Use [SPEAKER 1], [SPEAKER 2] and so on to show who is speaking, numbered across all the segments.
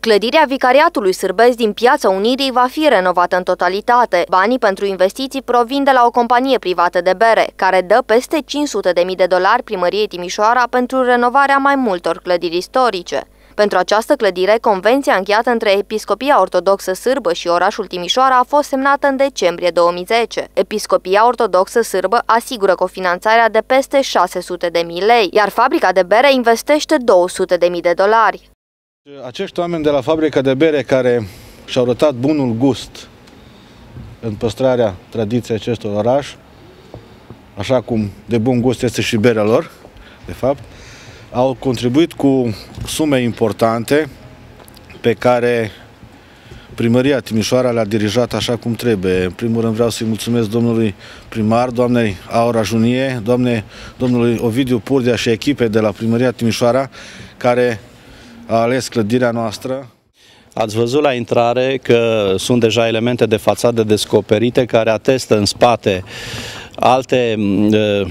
[SPEAKER 1] Clădirea Vicariatului Sârbesc din Piața Unirii va fi renovată în totalitate. Banii pentru investiții provin de la o companie privată de bere, care dă peste 500.000 de dolari primăriei Timișoara pentru renovarea mai multor clădiri istorice. Pentru această clădire, convenția încheiată între Episcopia Ortodoxă Sârbă și orașul Timișoara a fost semnată în decembrie 2010. Episcopia Ortodoxă Sârbă asigură cofinanțarea de peste 600 de mii lei, iar fabrica de bere investește 200 de mii de dolari.
[SPEAKER 2] Acești oameni de la fabrica de bere care și-au rătat bunul gust în păstrarea tradiției acestor oraș, așa cum de bun gust este și berea lor, de fapt, au contribuit cu sume importante pe care primăria Timișoara le-a dirijat așa cum trebuie. În primul rând vreau să-i mulțumesc domnului primar, doamnei Aura Junie, doamne, domnului Ovidiu Purdea și echipe de la primăria Timișoara, care a ales clădirea noastră.
[SPEAKER 3] Ați văzut la intrare că sunt deja elemente de fațadă descoperite care atestă în spate alte uh,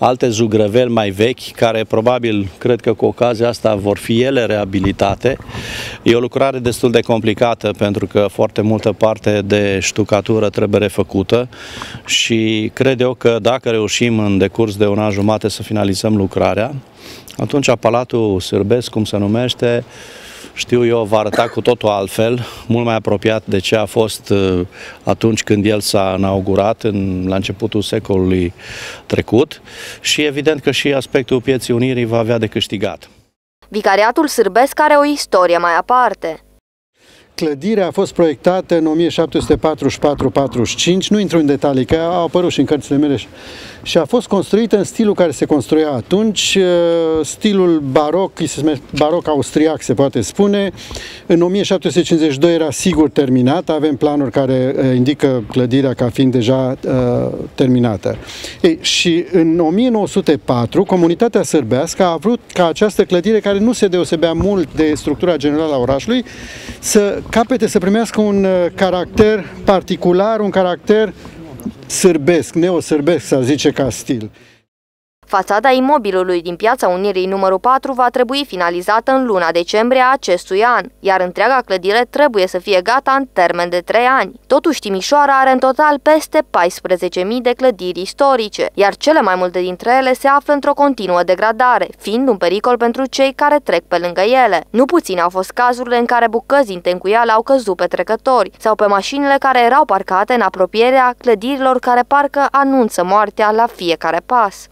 [SPEAKER 3] alte zugrăveli mai vechi, care probabil, cred că cu ocazia asta vor fi ele reabilitate. E o lucrare destul de complicată pentru că foarte multă parte de ștucatură trebuie refăcută și cred eu că dacă reușim în decurs de un an jumate să finalizăm lucrarea, atunci Palatul Sârbesc, cum se numește, știu eu, va arăta cu totul altfel, mult mai apropiat de ce a fost uh, atunci când el s-a inaugurat în, la începutul secolului trecut și evident că și aspectul pieții unirii va avea de câștigat.
[SPEAKER 1] Vicariatul sârbesc are o istorie mai aparte.
[SPEAKER 4] Clădirea a fost proiectată în 1744-45, nu intru în detalii, că a apărut și în cărțile mele, și a fost construită în stilul care se construia atunci, uh, stilul baroc, baroc austriac se poate spune. În 1752 era sigur terminată, avem planuri care uh, indică clădirea ca fiind deja uh, terminată. Ei, și în 1904, comunitatea sărbească a vrut ca această clădire, care nu se deosebea mult de structura generală a orașului, să capete să primească un uh, caracter particular, un caracter sârbesc, neosârbesc, să zice, ca stil.
[SPEAKER 1] Fațada imobilului din Piața Unirii numărul 4 va trebui finalizată în luna decembrie a acestui an, iar întreaga clădire trebuie să fie gata în termen de 3 ani. Totuși, Timișoara are în total peste 14.000 de clădiri istorice, iar cele mai multe dintre ele se află într-o continuă degradare, fiind un pericol pentru cei care trec pe lângă ele. Nu puține au fost cazurile în care bucăți din tencuială au căzut pe trecători sau pe mașinile care erau parcate în apropierea clădirilor care parcă anunță moartea la fiecare pas.